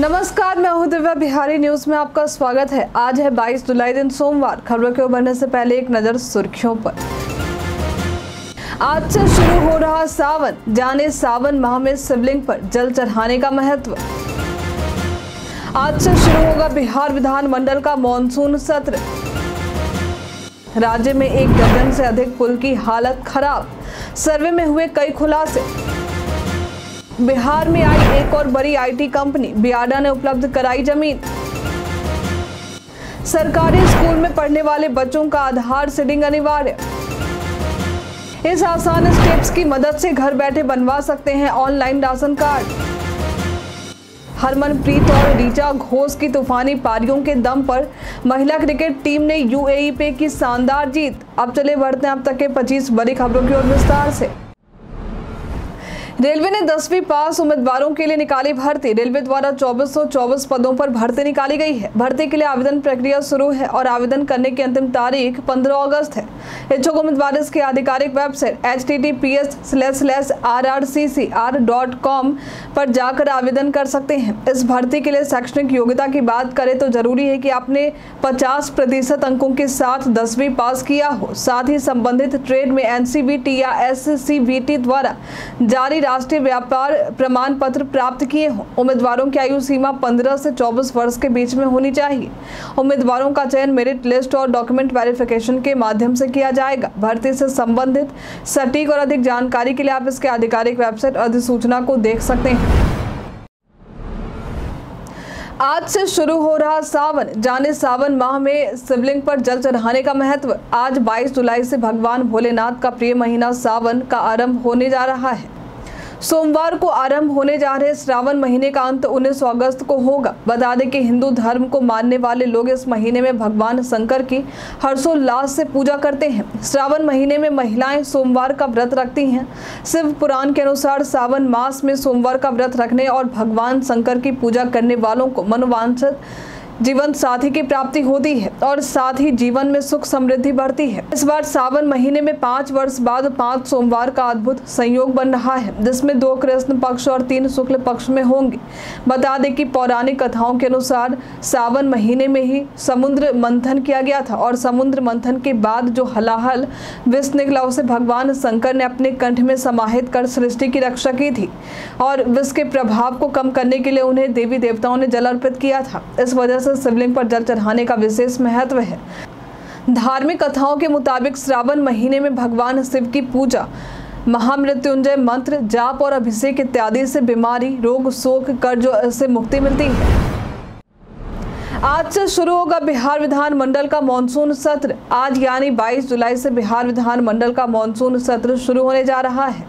नमस्कार, मैं हूँ दिव्या बिहारी। न्यूज़ में आपका स्वागत है। आज है 22 जुलाई दिन सोमवार। खबरों के बढ़ने से पहले एक नज़र सुर्खियों पर। आज से शुरू हो रहा सावन। जाने सावन माह में शिवलिंग पर जल चढ़ाने का महत्व। आज से शुरू होगा बिहार विधानमंडल का मानसून सत्र। राज्य में एक दर्जन से अधिक पुल की हालत खराब। सर्वे में हुए कई खुलासे। बिहार में आई एक और बड़ी आईटी कंपनी, बियाडा ने उपलब्ध कराई ज़मीन। सरकारी स्कूल में पढ़ने वाले बच्चों का आधार सीडिंग अनिवार्य। इस आसान स्टेप्स की मदद से घर बैठे बनवा सकते हैं ऑनलाइन राशन कार्ड। हरमनप्रीत और रीचा घोष की तूफानी पारियों के दम पर महिला क्रिकेट टीम ने यूएई पे की शानदार जीत। अब चले बढ़ते हैं अब तक के 25 बड़ी खबरों की ओर विस्तार से। रेलवे ने दसवीं पास उम्मीदवारों के लिए निकाली भर्ती। रेलवे द्वारा 2424 पदों पर भर्ती निकाली गई है। भर्ती के लिए आवेदन प्रक्रिया शुरू है और आवेदन करने की अंतिम तारीख 15 अगस्त है। इच्छुक उम्मीदवार इसकी आधिकारिक website H T T P S slash slash R R C C R dot com पर जाकर आवेदन कर सकते हैं। इस भर्ती के लिए शैक्षणिक योग्यता की बात करें तो ज़रूरी है कि आपने 50 प्रतिशत अंकों के साथ दसवीं पास किया हो। साथ ही संबंधित ट्रेड में एनसीबीटी या एससीबीटी द्वारा जारी राष्ट्रीय व्यापार प्रमाण पत्र प्राप्त किए उम्मीदवारों की आयु सीमा 15 से 24 वर्ष के बीच में होनी चाहिए। उम्मीदवारों का चयन मेरिट लिस्ट और डॉक्यूमेंट वेरिफिकेशन के माध्यम से किया जाएगा। भर्ती से संबंधित सटीक और अधिक जानकारी के लिए आप इसके आधिकारिक वेबसाइट अधिसूचना को देख सकते हैं। आज से शुरू हो रहा सावन। जाने सावन माह में शिवलिंग पर जल चढ़ाने का महत्व। आज 22 जुलाई से भगवान भोलेनाथ का प्रिय महीना सावन का आरंभ होने जा रहा है। सोमवार को आरंभ होने जा रहे श्रावण महीने का अंत 19 अगस्त को होगा। बता दें कि हिंदू धर्म को मानने वाले लोग इस महीने में भगवान शंकर की हर्षोल्लास से पूजा करते हैं। श्रावण महीने में महिलाएँ सोमवार का व्रत रखती हैं। शिव पुराण के अनुसार सावन मास में सोमवार का व्रत रखने और भगवान शंकर की पूजा करने वालों को मनोवांछित जीवन साथी की प्राप्ति होती है और साथ ही जीवन में सुख समृद्धि बढ़ती है। इस बार सावन महीने में पाँच वर्ष बाद पाँच सोमवार का अद्भुत संयोग बन रहा है, जिसमें दो कृष्ण पक्ष और तीन शुक्ल पक्ष में होंगे। बता दें कि पौराणिक कथाओं के अनुसार सावन महीने में ही समुद्र मंथन किया गया था और समुद्र मंथन के बाद जो हलाहल विष निकला, उसे भगवान शंकर ने अपने कंठ में समाहित कर सृष्टि की रक्षा की थी और विष के प्रभाव को कम करने के लिए उन्हें देवी देवताओं ने जल अर्पित किया था। इस वजह से शिवलिंग पर जल चढ़ाने का विशेष महत्व है। धार्मिक कथाओं के मुताबिक श्रावण महीने में भगवान शिव की पूजा, महामृत्युंजय मंत्र, जाप और अभिषेक इत्यादि से बीमारी, रोग, शोक, कर्ज से मुक्ति मिलती है। आज से शुरू होगा बिहार विधानमंडल का मानसून सत्र। आज यानी 22 जुलाई से बिहार विधानमंडल का मानसून सत्र शुरू होने जा रहा है।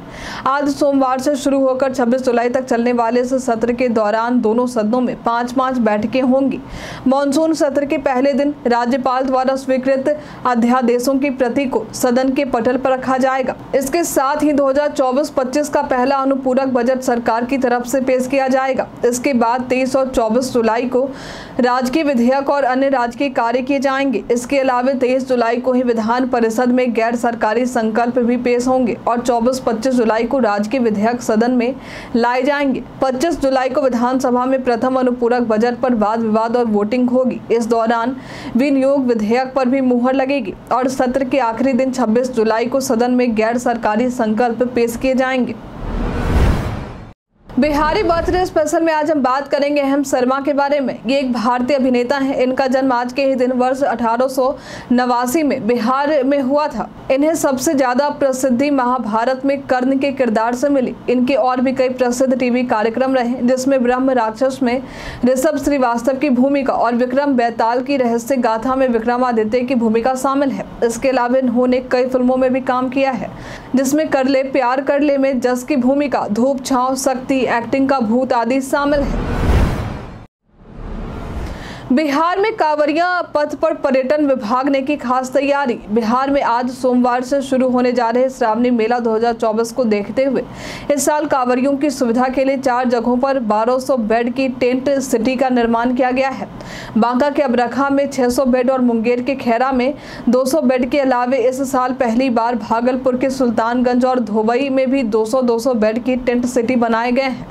आज सोमवार से शुरू होकर 26 जुलाई तक चलने वाले इस सत्र के दौरान दोनों सदनों में पाँच पाँच बैठकें होंगी। मानसून सत्र के पहले दिन राज्यपाल द्वारा स्वीकृत अध्यादेशों की प्रति को सदन के पटल पर रखा जाएगा। इसके साथ ही 2024-25 का पहला अनुपूरक बजट सरकार की तरफ़ से पेश किया जाएगा। इसके बाद तेईस और चौबीस जुलाई को राजकीय विधेयक और अन्य राजकीय कार्य किए जाएँगे। इसके अलावा तेईस जुलाई को ही विधान परिषद में गैर सरकारी संकल्प भी पेश होंगे और चौबीस पच्चीस जुलाई को राजकीय विधेयक सदन में लाए जाएँगे। 25 जुलाई को विधानसभा में प्रथम अनुपूरक बजट पर वाद विवाद और वोटिंग होगी। इस दौरान विनियोग विधेयक पर भी मुहर लगेगी और सत्र के आखिरी दिन 26 जुलाई को सदन में गैर सरकारी संकल्प पेश किए जाएँगे। बिहारी बर्थडे स्पेशल में आज हम बात करेंगे अहम शर्मा के बारे में। ये एक भारतीय अभिनेता हैं। इनका जन्म आज के ही दिन वर्ष अठारह में बिहार में हुआ था। इन्हें सबसे ज़्यादा प्रसिद्धि महाभारत में कर्ण के किरदार से मिली। इनके और भी कई प्रसिद्ध टीवी कार्यक्रम रहे, जिसमें ब्रह्म राक्षस में ऋषभ श्रीवास्तव की भूमिका और विक्रम बैताल की रहस्य गाथा में विक्रमादित्य की भूमिका शामिल है। इसके अलावा इन्होंने कई फ़िल्मों में भी काम किया है, जिसमें कर ले प्यार कर ले में जस की भूमिका, धूप छाव, शक्ति एक्टिंग का भूत आदि शामिल है। बिहार में कांवरिया पथ पर पर्यटन विभाग ने की खास तैयारी। बिहार में आज सोमवार से शुरू होने जा रहे श्रावणी मेला 2024 को देखते हुए, इस साल कांवरियों की सुविधा के लिए चार जगहों पर 1200 बेड की टेंट सिटी का निर्माण किया गया है। बांका के अबरखा में 600 बेड और मुंगेर के खैरा में 200 बेड के अलावे इस साल पहली बार भागलपुर के सुल्तानगंज और धोबई में भी 200-200 बेड की टेंट सिटी बनाए गए हैं।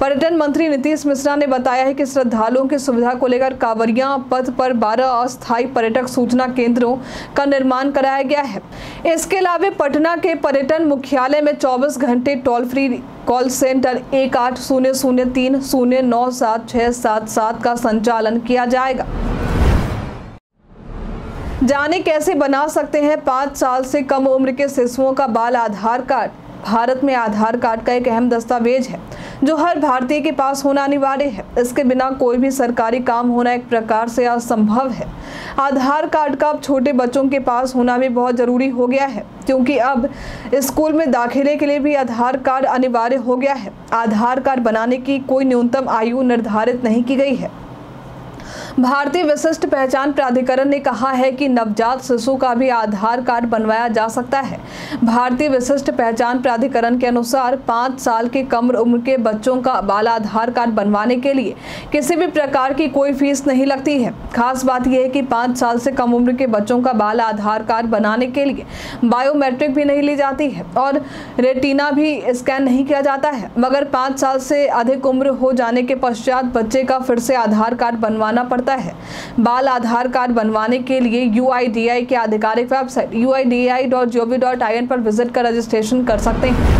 पर्यटन मंत्री नीतीश मिश्रा ने बताया है कि श्रद्धालुओं की सुविधा को लेकर कांवरिया पथ पर 12 अस्थायी पर्यटक सूचना केंद्रों का निर्माण कराया गया है। इसके अलावा पटना के पर्यटन मुख्यालय में 24 घंटे टोल फ्री कॉल सेंटर एक आठ शून्य शून्य तीन शून्य नौ सात छः सात सात का संचालन किया जाएगा। जाने कैसे बना सकते हैं पाँच साल से कम उम्र के शिशुओं का बाल आधार कार्ड? भारत में आधार कार्ड का एक अहम दस्तावेज़ है, जो हर भारतीय के पास होना अनिवार्य है। इसके बिना कोई भी सरकारी काम होना एक प्रकार से असंभव है। आधार कार्ड का अब छोटे बच्चों के पास होना भी बहुत ज़रूरी हो गया है, क्योंकि अब स्कूल में दाखिले के लिए भी आधार कार्ड अनिवार्य हो गया है। आधार कार्ड बनाने की कोई न्यूनतम आयु निर्धारित नहीं की गई है। भारतीय विशिष्ट पहचान प्राधिकरण ने कहा है कि नवजात शिशु का भी आधार कार्ड बनवाया जा सकता है। भारतीय विशिष्ट पहचान प्राधिकरण के अनुसार पाँच साल के कम उम्र के बच्चों का बाल आधार कार्ड बनवाने के लिए किसी भी प्रकार की कोई फ़ीस नहीं लगती है। खास बात यह है कि पाँच साल से कम उम्र के बच्चों का बाल आधार कार्ड बनाने के लिए बायोमेट्रिक भी नहीं ली जाती है और रेटिना भी स्कैन नहीं किया जाता है। मगर पाँच साल से अधिक उम्र हो जाने के पश्चात बच्चे का फिर से आधार कार्ड बनवाना पड़ता पड़ता है। बाल आधार कार्ड बनवाने के लिए यू के आधिकारिक वेबसाइट यू पर विज़िट कर रजिस्ट्रेशन कर सकते हैं।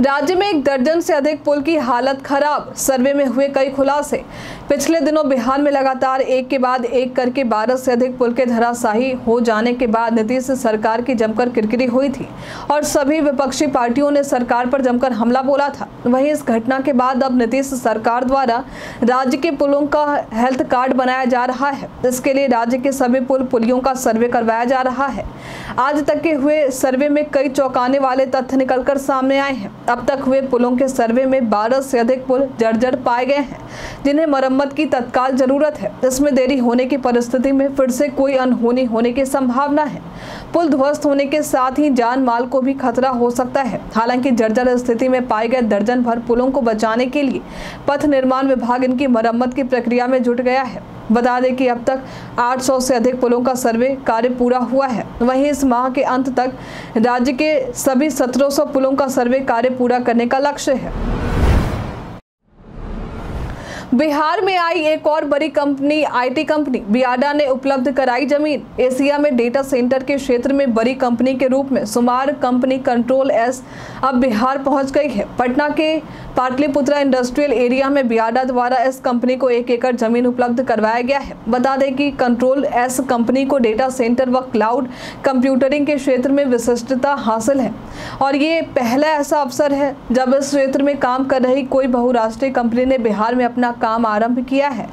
राज्य में एक दर्जन से अधिक पुल की हालत खराब। सर्वे में हुए कई खुलासे। पिछले दिनों बिहार में लगातार एक के बाद एक करके बारह से अधिक पुल के धराशाही हो जाने के बाद नीतीश सरकार की जमकर किरकिरी हुई थी और सभी विपक्षी पार्टियों ने सरकार पर जमकर हमला बोला था। वहीं इस घटना के बाद अब नीतीश सरकार द्वारा राज्य के पुलों का हेल्थ कार्ड बनाया जा रहा है। इसके लिए राज्य के सभी पुल पुलियों का सर्वे करवाया जा रहा है। आज तक के हुए सर्वे में कई चौंकाने वाले तथ्य निकलकर सामने आए हैं। अब तक हुए पुलों के सर्वे में 12 से अधिक पुल जर्जर पाए गए हैं, जिन्हें मरम्मत की तत्काल ज़रूरत है। इसमें देरी होने की परिस्थिति में फिर से कोई अनहोनी होने की संभावना है। पुल ध्वस्त होने के साथ ही जान माल को भी खतरा हो सकता है। हालाँकि जर्जर स्थिति में पाए गए दर्जन भर पुलों को बचाने के लिए पथ निर्माण विभाग इनकी मरम्मत की प्रक्रिया में जुट गया है। बता दें कि अब तक 800 से अधिक पुलों का सर्वे कार्य पूरा हुआ है। वहीं इस माह के अंत तक राज्य के सभी 1700 पुलों का सर्वे कार्य पूरा करने का लक्ष्य है। बिहार में आई एक और बड़ी कंपनी आईटी कंपनी, बियाडा ने उपलब्ध कराई ज़मीन। एशिया में डेटा सेंटर के क्षेत्र में बड़ी कंपनी के रूप में, सुमार कंपनी कंट्रोल एस अब बिहार पहुँच गई है। पटना के पाटलिपुत्रा इंडस्ट्रियल एरिया में बियाडा द्वारा इस कंपनी को एक एकड़ ज़मीन उपलब्ध करवाया गया है। बता दें कि कंट्रोल एस कंपनी को डेटा सेंटर व क्लाउड कंप्यूटरिंग के क्षेत्र में विशिष्टता हासिल है। और ये पहला ऐसा अवसर है जब इस क्षेत्र में काम कर रही कोई बहुराष्ट्रीय कंपनी ने बिहार में अपना काम आरंभ किया है।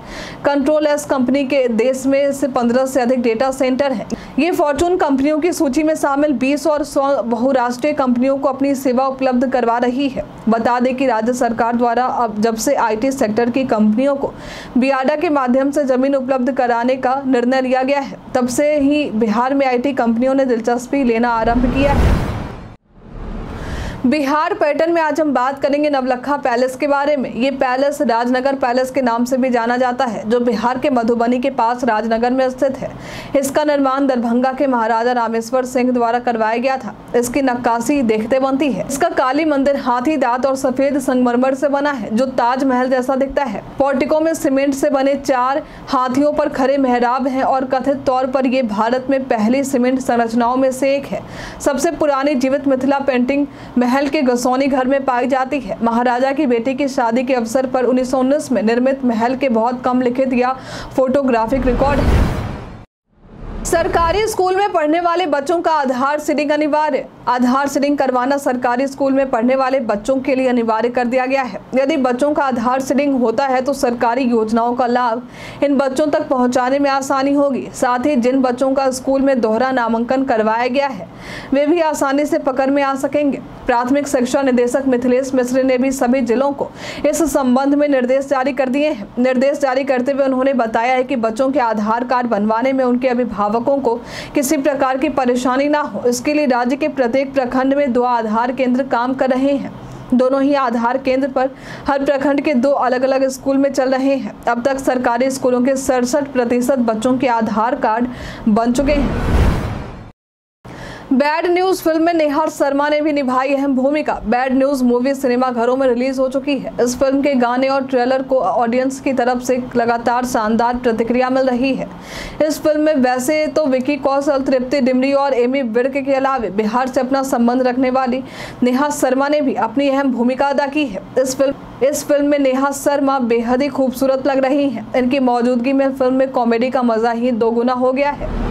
कंट्रोल एस कंपनी के देश में से पंद्रह से अधिक डेटा सेंटर है। ये फॉर्चून कंपनियों की सूची में शामिल बीस और सौ बहुराष्ट्रीय कंपनियों को अपनी सेवा उपलब्ध करवा रही है। बता दें कि राज्य सरकार द्वारा अब जब से आईटी सेक्टर की कंपनियों को बियाडा के माध्यम से ज़मीन उपलब्ध कराने का निर्णय लिया गया है, तब से ही बिहार में आईटी कंपनियों ने दिलचस्पी लेना आरंभ किया है। बिहार पैटर्न में आज हम बात करेंगे नवलखा पैलेस के बारे में। ये पैलेस राजनगर पैलेस के नाम से भी जाना जाता है, जो बिहार के मधुबनी के पास राजनगर में स्थित है। इसका निर्माण दरभंगा के महाराजा रामेश्वर सिंह द्वारा करवाया गया था। इसकी नक्काशी देखते बनती है। इसका काली मंदिर हाथी दांत और सफ़ेद संगमरमर से बना है, जो ताजमहल जैसा दिखता है। पोर्टिको में सीमेंट से बने चार हाथियों पर खड़े मेहराब है और कथित तौर पर ये भारत में पहली सीमेंट संरचनाओं में से एक है। सबसे पुरानी जीवित मिथिला पेंटिंग महल के गसौनी घर में पाई जाती है। महाराजा की बेटी की शादी के अवसर पर उन्नीस सौ उन्नीस में निर्मित महल के बहुत कम लिखित या फोटोग्राफिक रिकॉर्ड सरकारी स्कूल में पढ़ने वाले बच्चों का आधार सीडिंग अनिवार्य। आधार सीडिंग करवाना सरकारी स्कूल में पढ़ने वाले बच्चों के लिए अनिवार्य कर दिया गया है। यदि बच्चों का आधार सीडिंग होता है तो सरकारी योजनाओं का लाभ इन बच्चों तक पहुँचाने में आसानी होगी। साथ ही जिन बच्चों का स्कूल में दोहरा नामांकन करवाया गया है, वे भी आसानी से पकड़ में आ सकेंगे। प्राथमिक शिक्षा निदेशक मिथिलेश मिश्र ने भी सभी जिलों को इस संबंध में निर्देश जारी कर दिए हैं। निर्देश जारी करते हुए उन्होंने बताया है कि बच्चों के आधार कार्ड बनवाने में उनके अभिभावक अभिभावकों को किसी प्रकार की परेशानी ना हो। इसके लिए राज्य के प्रत्येक प्रखंड में दो आधार केंद्र काम कर रहे हैं। दोनों ही आधार केंद्र पर हर प्रखंड के दो अलग अलग स्कूल में चल रहे हैं। अब तक सरकारी स्कूलों के सड़सठ प्रतिशत बच्चों के आधार कार्ड बन चुके हैं। बैड न्यूज़ फ़िल्म में नेहा शर्मा ने भी निभाई अहम भूमिका। बैड न्यूज़ मूवी सिनेमा घरों में रिलीज़ हो चुकी है। इस फ़िल्म के गाने और ट्रेलर को ऑडियंस की तरफ़ से लगातार शानदार प्रतिक्रिया मिल रही है। इस फ़िल्म में वैसे तो विकी कौशल, तृप्ति डिमरी और एमी विर्क के अलावे बिहार से अपना संबंध रखने वाली नेहा शर्मा ने भी अपनी अहम भूमिका अदा की है। इस फ़िल्म इस फ़िल्म में नेहा शर्मा बेहद ही खूबसूरत लग रही हैं। इनकी मौजूदगी में फ़िल्म में कॉमेडी का मज़ा ही दोगुना हो गया है।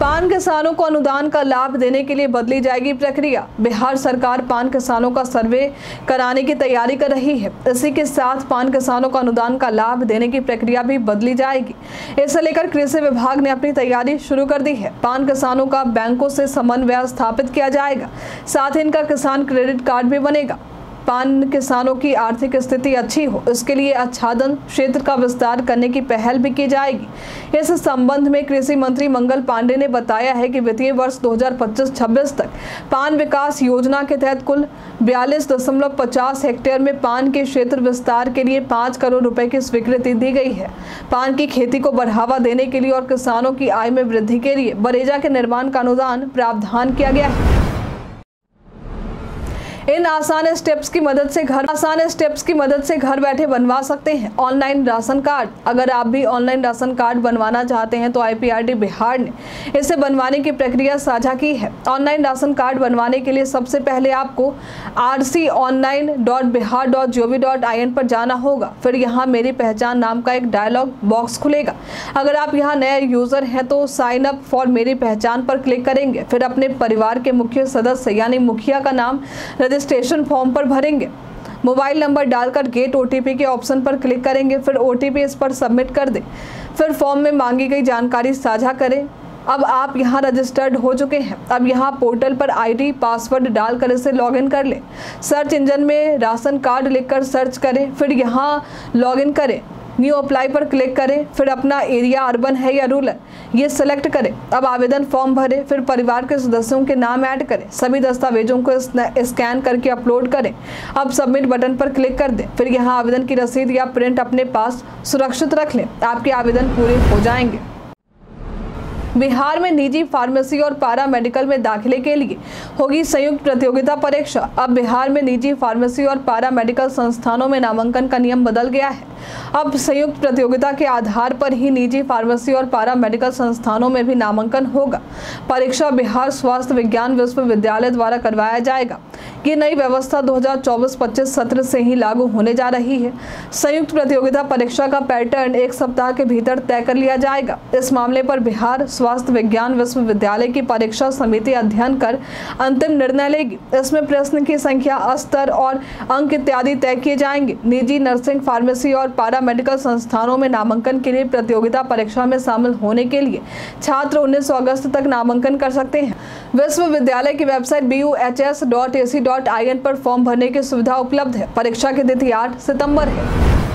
पान किसानों को अनुदान का लाभ देने के लिए बदली जाएगी प्रक्रिया। बिहार सरकार पान किसानों का सर्वे कराने की तैयारी कर रही है। इसी के साथ पान किसानों को अनुदान का लाभ देने की प्रक्रिया भी बदली जाएगी। इसे लेकर कृषि विभाग ने अपनी तैयारी शुरू कर दी है। पान किसानों का बैंकों से समन्वय स्थापित किया जाएगा। साथ ही इनका किसान क्रेडिट कार्ड भी बनेगा। पान किसानों की आर्थिक स्थिति अच्छी हो, इसके लिए आच्छादन क्षेत्र का विस्तार करने की पहल भी की जाएगी। इस संबंध में कृषि मंत्री मंगल पांडे ने बताया है कि वित्तीय वर्ष 2025-26 तक पान विकास योजना के तहत कुल बयालीस दशमलव पचास हेक्टेयर में पान के क्षेत्र विस्तार के लिए पाँच करोड़ रुपए की स्वीकृति दी गई है। पान की खेती को बढ़ावा देने के लिए और किसानों की आय में वृद्धि के लिए बरेजा के निर्माण का अनुदान प्रावधान किया गया है। इन आसान स्टेप्स की मदद से घर आसान स्टेप्स की मदद से घर बैठे बनवा सकते हैं। Online ration card. अगर आप भी ऑनलाइन राशन कार्ड बनवाना चाहते हैं तो आईपीआरडी बिहार ने इसे बनवाने की प्रक्रिया साझा की है। ऑनलाइन राशन कार्ड बनवाने के लिए सबसे पहले आपको R C online dot Bihar dot G V dot I N पर जाना होगा। फिर यहाँ मेरी पहचान नाम का एक डायलॉग बॉक्स खुलेगा। अगर आप यहाँ नए यूज़र हैं तो साइन अप फॉर मेरी पहचान पर क्लिक करेंगे। फिर अपने परिवार के मुख्य सदस्य, यानी मुखिया का नाम रजिस्ट्रेशन फॉर्म पर भरेंगे। मोबाइल नंबर डालकर गेट ओटीपी के ऑप्शन पर क्लिक करेंगे, फिर ओटीपी इस पर सबमिट कर दें। फिर फॉर्म में मांगी गई जानकारी साझा करें। अब आप यहाँ रजिस्टर्ड हो चुके हैं। अब यहाँ पोर्टल पर आईडी पासवर्ड डालकर इसे लॉगिन कर लें। सर्च इंजन में राशन कार्ड लिखकर सर्च करें, फिर यहाँ लॉगिन करें। न्यू अप्लाई पर क्लिक करें, फिर अपना एरिया अर्बन है या रूरल, ये सिलेक्ट करें। अब आवेदन फॉर्म भरें, फिर परिवार के सदस्यों के नाम ऐड करें। सभी दस्तावेजों को स्कैन करके अपलोड करें। अब सबमिट बटन पर क्लिक कर दें। फिर यहाँ आवेदन की रसीद या प्रिंट अपने पास सुरक्षित रख लें। आपके आवेदन पूरे हो जाएँगे। बिहार में निजी फार्मेसी और पारा मेडिकल में दाखिले के लिए होगी संयुक्त प्रतियोगिता परीक्षा। अब बिहार में निजी फार्मेसी और पारा मेडिकल संस्थानों में नामांकन का नियम बदल गया है। अब संयुक्त प्रतियोगिता के आधार पर ही निजी फार्मेसी और पारा मेडिकल संस्थानों में भी नामांकन होगा। परीक्षा बिहार स्वास्थ्य विज्ञान विश्वविद्यालय द्वारा करवाया जाएगा। ये नई व्यवस्था 2024-25 सत्र से ही लागू होने जा रही है। संयुक्त प्रतियोगिता परीक्षा का पैटर्न एक सप्ताह के भीतर तय कर लिया जाएगा। इस मामले पर बिहार स्वास्थ्य विज्ञान विश्वविद्यालय की परीक्षा समिति अध्ययन कर अंतिम निर्णय लेगी। इसमें प्रश्न की संख्या, स्तर और अंक इत्यादि तय किए जाएँगे। निजी नर्सिंग, फार्मेसी और पारा मेडिकल संस्थानों में नामांकन के लिए प्रतियोगिता परीक्षा में शामिल होने के लिए छात्र उन्नीस अगस्त तक नामांकन कर सकते हैं। विश्वविद्यालय की website B H S dot A C dot I N पर फॉर्म भरने की सुविधा उपलब्ध है। परीक्षा की तिथि आठ सितंबर है।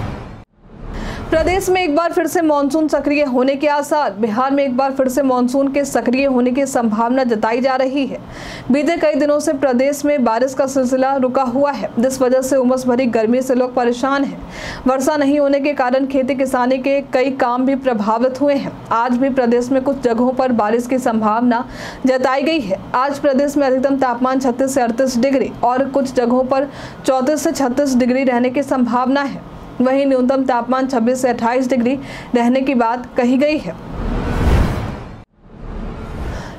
प्रदेश में एक बार फिर से मानसून सक्रिय होने के आसार। बिहार में एक बार फिर से मानसून के सक्रिय होने की संभावना जताई जा रही है। बीते कई दिनों से प्रदेश में बारिश का सिलसिला रुका हुआ है। जिस वजह से उमस भरी गर्मी से लोग परेशान हैं। वर्षा नहीं होने के कारण खेती किसानी के कई काम भी प्रभावित हुए हैं। आज भी प्रदेश में कुछ जगहों पर बारिश की संभावना जताई गई है। आज प्रदेश में अधिकतम तापमान छत्तीस से अड़तीस डिग्री और कुछ जगहों पर चौतीस से छत्तीस डिग्री रहने की संभावना है। वहीं न्यूनतम तापमान 26 से 28 डिग्री रहने की बात कही गई है।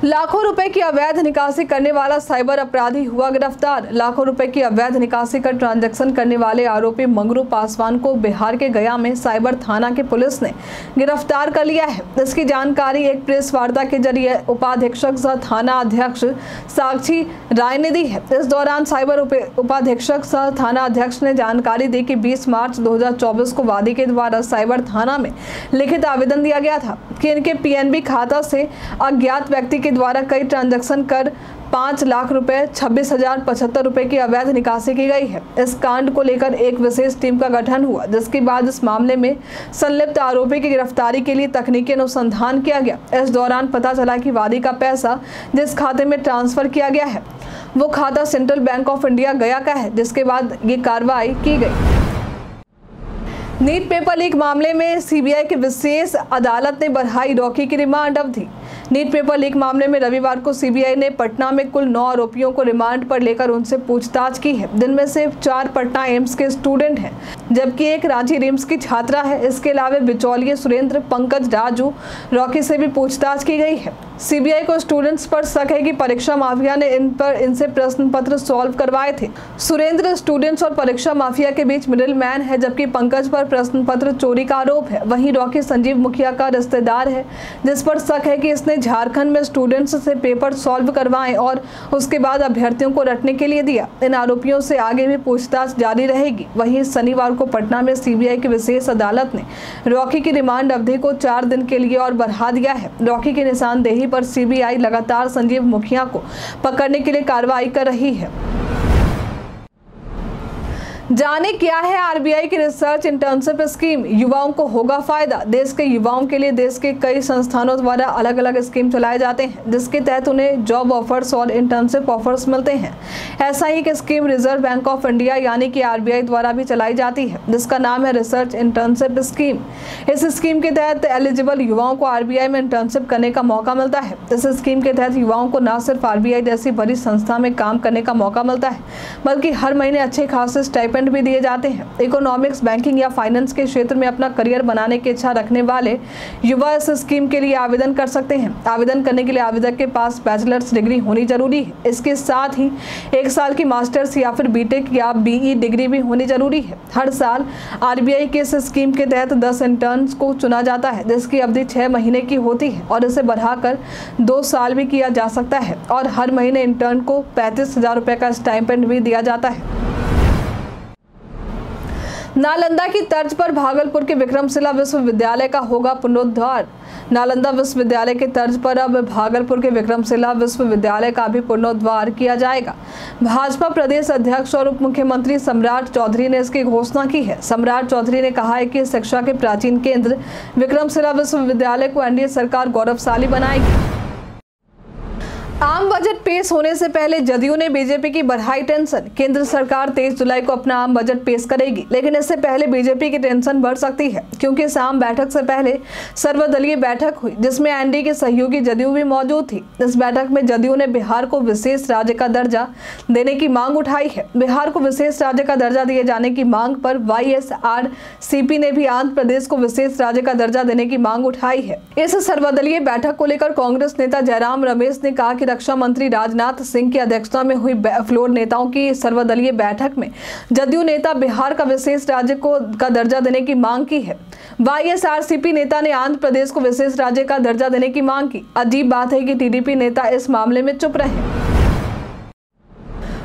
लाखों रुपए की अवैध निकासी करने वाला साइबर अपराधी हुआ गिरफ़्तार। लाखों रुपए की अवैध निकासी कर ट्रांजैक्शन करने वाले आरोपी मंगरू पासवान को बिहार के गया में साइबर थाना के पुलिस ने गिरफ़्तार कर लिया है। इसकी जानकारी एक प्रेस वार्ता के ज़रिए उपाधीक्षक सह थाना अध्यक्ष साक्षी राय ने दी है। इस दौरान साइबर उपाधीक्षक सह थाना अध्यक्ष ने जानकारी दी कि बीस मार्च दो हज़ार चौबीस को वादी के द्वारा साइबर थाना में लिखित आवेदन दिया गया था कि इनके पीएनबी खाता से अज्ञात व्यक्ति के द्वारा कई ट्रांजैक्शन कर पाँच लाख रुपए, छब्बीस हज़ार पचहत्तर रुपए की अवैध निकासी की गई है। इस कांड को लेकर एक विशेष टीम का गठन हुआ, जिसके बाद इस मामले में संलिप्त आरोपी की गिरफ्तारी के लिए तकनीकी अनुसंधान किया गया। इस दौरान पता चला कि वादी का पैसा जिस खाते में ट्रांसफ़र किया गया है, वो खाता सेंट्रल बैंक ऑफ़ इंडिया गया का है, जिसके बाद ये कार्रवाई की गई। नीट पेपर लीक मामले में सीबीआई की विशेष अदालत ने बढ़ाई रॉकी की रिमांड अवधि। नीट पेपर लीक मामले में रविवार को सीबीआई ने पटना में कुल नौ आरोपियों को रिमांड पर लेकर उनसे पूछताछ की है। दिन में से चार पटना एम्स के स्टूडेंट हैं, जबकि एक रांची रिम्स की छात्रा है। इसके अलावा बिचौलिए सुरेंद्र, पंकज राजू, रॉकी से भी पूछताछ की गई है। सीबीआई को स्टूडेंट्स पर शक है कि परीक्षा माफिया ने इन पर इनसे प्रश्न पत्र सॉल्व करवाए थे। सुरेंद्र स्टूडेंट्स और परीक्षा माफिया के बीच मिडिल मैन है, जबकि पंकज पर प्रश्न पत्र चोरी का आरोप है। वहीं रॉकी संजीव मुखिया का रिश्तेदार है, जिस पर शक है कि इसने झारखंड में स्टूडेंट्स से पेपर सॉल्व करवाए और उसके बाद अभ्यर्थियों को रटने के लिए दिया। इन आरोपियों से आगे भी पूछताछ जारी रहेगी। वहीं शनिवार को पटना में सीबीआई की विशेष अदालत ने रॉकी की रिमांड अवधि को चार दिन के लिए और बढ़ा दिया है। रॉकी की निशानदेही पर सीबीआई लगातार संजीव मुखिया को पकड़ने के लिए कार्रवाई कर रही है। जाने क्या है आरबीआई की रिसर्च इंटर्नशिप स्कीम? युवाओं को होगा फ़ायदा। देश के युवाओं के लिए देश के कई संस्थानों द्वारा अलग अलग स्कीम चलाए जाते हैं, जिसके तहत उन्हें जॉब ऑफर्स और इंटर्नशिप ऑफर्स मिलते हैं। ऐसा ही एक scheme Reserve Bank of India यानी कि आरबीआई द्वारा भी चलाई जाती है, जिसका नाम है रिसर्च इंटर्नशिप स्कीम। इस स्कीम के तहत एलिजिबल युवाओं को आरबीआई में इंटर्नशिप करने का मौका मिलता है। इस स्कीम के तहत युवाओं को न सिर्फ़ आरबीआई जैसी बड़ी संस्था में काम करने का मौका मिलता है, बल्कि हर महीने अच्छे खासे स्टाइपेंड स्टाइपेंड भी दिए जाते हैं। इकोनॉमिक्स, बैंकिंग या फाइनेंस के क्षेत्र में अपना करियर बनाने की इच्छा रखने वाले युवा इस स्कीम के लिए आवेदन कर सकते हैं। आवेदन करने के लिए आवेदक के पास बैचलर्स डिग्री होनी ज़रूरी है। इसके साथ ही एक साल की मास्टर्स या फिर बीटेक या बीई डिग्री भी होनी ज़रूरी है। हर साल आरबीआई के इस स्कीम के तहत दस इंटर्न्स को चुना जाता है। जिसकी अवधि छह महीने की होती है और इसे बढ़ाकर दो साल भी किया जा सकता है और हर महीने इंटर्न को पैंतीस हज़ार रुपए का स्टाइपेंड भी दिया जाता है। नालंदा की तर्ज पर भागलपुर के विक्रमशिला विश्वविद्यालय का होगा पुनरुद्धार। नालंदा विश्वविद्यालय के तर्ज पर अब भागलपुर के विक्रमशिला विश्वविद्यालय का भी पुनरुद्धार किया जाएगा। भाजपा प्रदेश अध्यक्ष और उप मुख्यमंत्री सम्राट चौधरी ने इसकी घोषणा की है। सम्राट चौधरी ने कहा है कि शिक्षा के प्राचीन केंद्र विक्रमशिला विश्वविद्यालय को एनडीए सरकार गौरवशाली बनाएगी। आम बजट पेश होने से पहले जदयू ने बीजेपी की बढ़ाई टेंशन। केंद्र सरकार तेईस जुलाई को अपना आम बजट पेश करेगी, लेकिन इससे पहले बीजेपी की टेंशन बढ़ सकती है, क्योंकि आम बैठक से पहले सर्वदलीय बैठक हुई, जिसमें एनडीए के सहयोगी जदयू भी मौजूद थी। इस बैठक में जदयू ने बिहार को विशेष राज्य का दर्जा देने की मांग उठाई है। बिहार को विशेष राज्य का दर्जा दिए जाने की मांग पर वाई ने भी आंध्र प्रदेश को विशेष राज्य का दर्जा देने की मांग उठाई है। इस सर्वदलीय बैठक को लेकर कांग्रेस नेता जयराम रमेश ने कहा कि रक्षा मंत्री राजनाथ सिंह की अध्यक्षता में हुई फ्लोर नेताओं की सर्वदलीय बैठक में जदयू नेता बिहार का विशेष राज्य को का दर्जा देने की मांग की है। वाईएसआरसीपी नेता ने आंध्र प्रदेश को विशेष राज्य का दर्जा देने की मांग की। अजीब बात है कि टीडीपी नेता इस मामले में चुप रहे।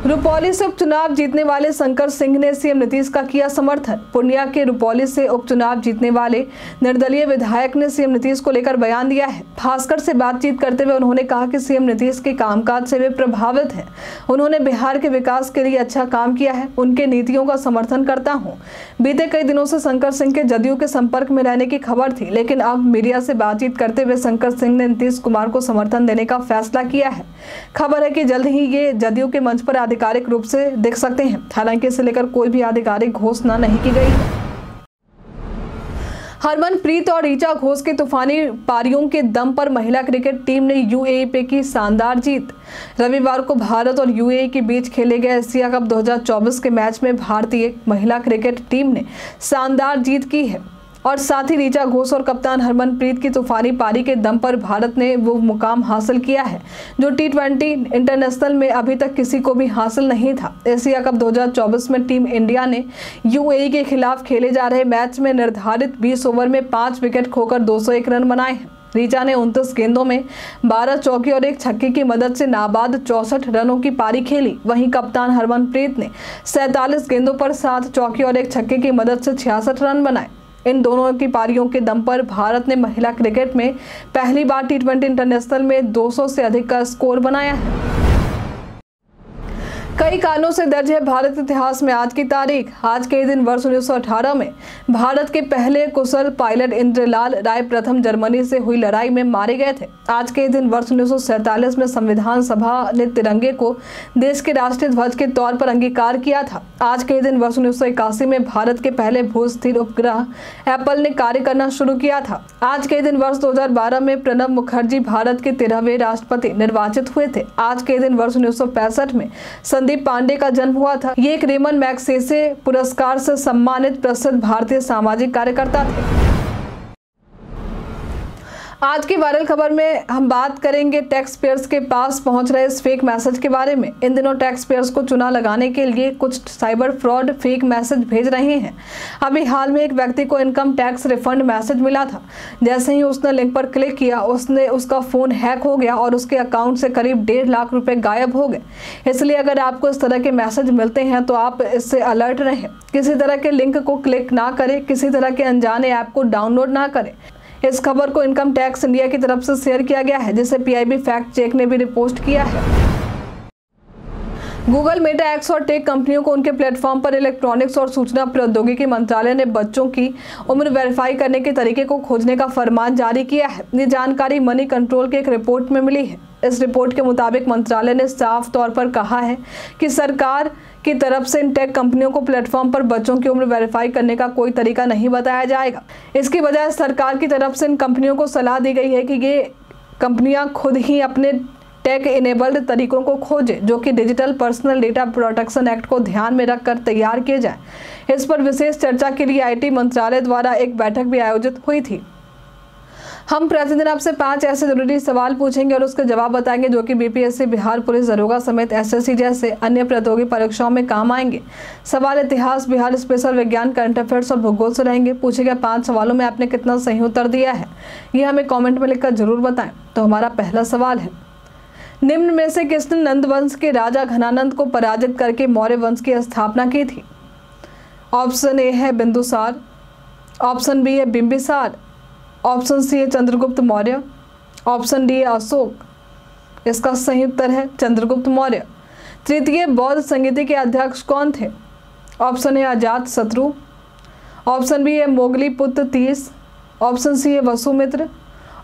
रुपौली से उपचुनाव जीतने वाले शंकर सिंह ने सीएम नीतीश का किया समर्थन। पूर्णिया के रुपौली से उपचुनाव जीतने वाले निर्दलीय विधायक ने सीएम नीतीश को लेकर बयान दिया है। भास्कर से बातचीत करते हुए उन्होंने कहा कि सीएम नीतीश के कामकाज से वे प्रभावित हैं। उन्होंने बिहार के विकास के लिए अच्छा काम किया है। उनके नीतियों का समर्थन करता हूँ। बीते कई दिनों से शंकर सिंह के जदयू के संपर्क में रहने की खबर थी, लेकिन अब मीडिया से बातचीत करते हुए शंकर सिंह ने नीतीश कुमार को समर्थन देने का फैसला किया है। खबर है कि जल्द ही ये जदयू के मंच पर आधिकारिक रूप से देख सकते हैं। हालाँकि इसे लेकर कोई भी आधिकारिक घोषणा नहीं की गई। हरमनप्रीत और रीचा घोष के तूफानी पारियों के दम पर महिला क्रिकेट टीम ने यूएई पे की शानदार जीत। रविवार को भारत और यूएई के बीच खेले गए एशिया कप 2024 के मैच में भारतीय महिला क्रिकेट टीम ने शानदार जीत की है। और साथ ही रीचा घोष और कप्तान हरमनप्रीत की तूफानी पारी के दम पर भारत ने वो मुकाम हासिल किया है, जो टी ट्वेंटी इंटरनेशनल में अभी तक किसी को भी हासिल नहीं था। एशिया कप 2024 में टीम इंडिया ने यूएई के खिलाफ खेले जा रहे मैच में निर्धारित 20 ओवर में पाँच विकेट खोकर 201 रन बनाए हैं। रीचा ने उनतीस गेंदों में 12 चौकी और एक छक्के की मदद से नाबाद चौसठ रनों की पारी खेली। वहीं कप्तान हरमनप्रीत ने सैतालीस गेंदों पर सात चौकी और एक छक्के की मदद से छियासठ रन बनाए। इन दोनों की पारियों के दम पर भारत ने महिला क्रिकेट में पहली बार टी इंटरनेशनल में 200 से अधिक का स्कोर बनाया है। कई कारणों से दर्ज है भारत इतिहास में आज की तारीख। आज के दिन वर्ष 1918 में भारत के पहले कुशल पायलट इंद्रलाल राय प्रथम जर्मनी से हुई लड़ाई में मारे गए थे। आज के दिन वर्ष उन्नीस में संविधान सभा ने तिरंगे को देश के राष्ट्रीय ध्वज के तौर पर अंगीकार किया था। आज के दिन वर्ष उन्नीस सौ इक्यासी में भारत के पहले भू स्थिर उपग्रह एप्पल ने कार्य करना शुरू किया था। आज के दिन वर्ष 2012 में प्रणब मुखर्जी भारत के तेरहवें राष्ट्रपति निर्वाचित हुए थे। आज के दिन वर्ष उन्नीस सौ पैंसठ में संदीप पांडे का जन्म हुआ था। ये एक रेमन मैक्सेसे पुरस्कार से सम्मानित प्रसिद्ध भारतीय सामाजिक कार्यकर्ता थे। आज की वायरल खबर में हम बात करेंगे टैक्स पेयर्स के पास पहुँच रहे इस फेक मैसेज के बारे में। इन दिनों टैक्स पेयर्स को चुना लगाने के लिए कुछ साइबर फ्रॉड फेक मैसेज भेज रहे हैं। अभी हाल में एक व्यक्ति को इनकम टैक्स रिफंड मैसेज मिला था। जैसे ही उसने लिंक पर क्लिक किया, उसने उसका फ़ोन हैक हो गया और उसके अकाउंट से करीब डेढ़ लाख रुपये गायब हो गए। इसलिए अगर आपको इस तरह के मैसेज मिलते हैं तो आप इससे अलर्ट रहें। किसी तरह के लिंक को क्लिक ना करें, किसी तरह के अनजाने ऐप को डाउनलोड ना करें। इस खबर को इनकम टैक्स इंडिया की तरफ़ से शेयर किया गया है, जिसे पीआईबी फैक्ट चेक ने भी रिपोर्ट किया है। गूगल, मेटा एक्स और टेक कंपनियों को उनके प्लेटफॉर्म पर इलेक्ट्रॉनिक्स और सूचना प्रौद्योगिकी मंत्रालय ने बच्चों की उम्र वेरीफाई करने के तरीके को खोजने का फरमान जारी किया है। ये जानकारी मनी कंट्रोल की एक रिपोर्ट में मिली है। इस रिपोर्ट के मुताबिक मंत्रालय ने साफ़ तौर पर कहा है कि सरकार की तरफ़ से इन टेक कंपनियों को प्लेटफॉर्म पर बच्चों की उम्र वेरीफाई करने का कोई तरीका नहीं बताया जाएगा। इसकी बजाय सरकार की तरफ़ से इन कंपनियों को सलाह दी गई है कि ये कंपनियाँ खुद ही अपने टेक इनेबल्ड तरीकों को खोजें, जो कि digital personal data protection act को ध्यान में रखकर तैयार किए जाए। इस पर विशेष चर्चा के लिए आईटी मंत्रालय द्वारा एक बैठक भी आयोजित हुई थी। हम प्रतिदिन आपसे पाँच ऐसे ज़रूरी सवाल पूछेंगे और उसका जवाब बताएँगे, जो कि बीपीएससी बिहार पुलिस, दरोगा समेत एसएससी जैसे अन्य प्रतियोगी परीक्षाओं में काम आएँगे। सवाल इतिहास, बिहार स्पेशल विज्ञान, करंट अफेयर्स और भूगोल से रहेंगे। पूछे गए पाँच सवालों में आपने कितना सही उत्तर दिया है, ये हमें कॉमेंट में लिखकर ज़रूर बताएँ। तो हमारा पहला सवाल है, निम्न में से किसने नंद वंश के राजा घनानंद को पराजित करके मौर्य वंश की स्थापना की थी? ऑप्शन ए है बिंदुसार, ऑप्शन बी है बिंबिसार ऑप्शन सी है चंद्रगुप्त मौर्य, ऑप्शन डी है अशोक, इसका सही उत्तर है चंद्रगुप्त मौर्य। तृतीय, बौद्ध संगीति के अध्यक्ष कौन थे? ऑप्शन ए अजात शत्रु, ऑप्शन बी है मोगली पुत्र तीस, ऑप्शन सी है वसुमित्र,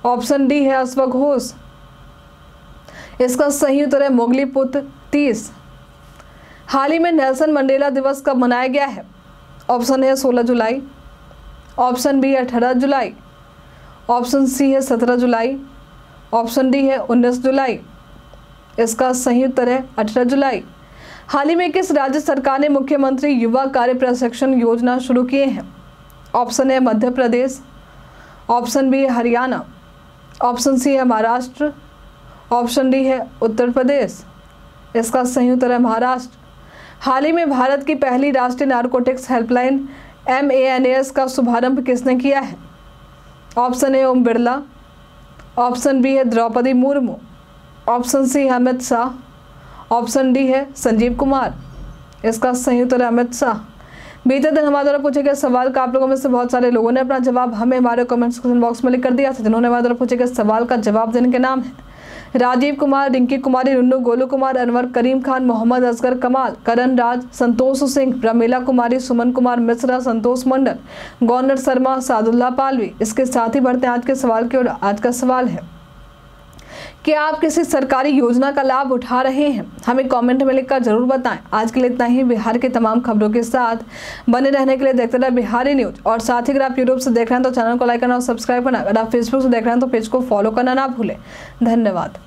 ऑप्शन डी है अश्वघोष। इसका सही उत्तर है मोगली पुत्र तीस। हाल ही में नेल्सन मंडेला दिवस कब मनाया गया है? ऑप्शन ए, सोलह जुलाई, ऑप्शन बी, अठारह जुलाई ऑप्शन सी है सत्रह जुलाई, ऑप्शन डी है उन्नीस जुलाई। इसका सही उत्तर है अठारह जुलाई। हाल ही में किस राज्य सरकार ने मुख्यमंत्री युवा कार्य प्रशिक्षण योजना शुरू किए हैं? ऑप्शन है मध्य प्रदेश, ऑप्शन बी है हरियाणा, ऑप्शन सी है महाराष्ट्र, ऑप्शन डी है उत्तर प्रदेश। इसका सही उत्तर है महाराष्ट्र। हाल ही में भारत की पहली राष्ट्रीय नारकोटिक्स हेल्पलाइन एमएएनएएस का शुभारंभ किसने किया है? Option A Om Birla option B है द्रौपदी मुर्मू ऑप्शन सी है अमित शाह ऑप्शन डी है संजीव कुमार इसका सही उत्तर है अमित शाह बीते दिन हमारे द्वारा पूछे गए सवाल का आप लोगों में से बहुत सारे लोगों ने अपना जवाब हमें हमारे कमेंट सेक्शन बॉक्स में लिख कर दिया था, जिन्होंने हमारे द्वारा पूछे गए सवाल का जवाब देने के नाम है। राजीव कुमार रिंकी कुमारी, रुन्नू, गोलू कुमार, अनवर, करीम खान, मोहम्मद असगर, कमाल, करण राज, संतोष सिंह प्रमीला कुमारी, सुमन कुमार मिश्रा, संतोष मंडल गौनर शर्मा, सादुल्ला पालवी। इसके साथ ही बढ़ते हैं आज के सवाल की ओर। आज का सवाल है क्या आप किसी सरकारी योजना का लाभ उठा रहे हैं। हमें कमेंट में लिखकर ज़रूर बताएँ। आज के लिए इतना ही। बिहार के तमाम खबरों के साथ बने रहने के लिए देखते रहे बिहारी न्यूज़। और साथ ही अगर आप यूट्यूब से देख रहे हैं तो चैनल को लाइक करना और सब्सक्राइब करना। अगर आप फेसबुक से देख रहे हैं तो पेज को फॉलो करना ना भूलें। धन्यवाद।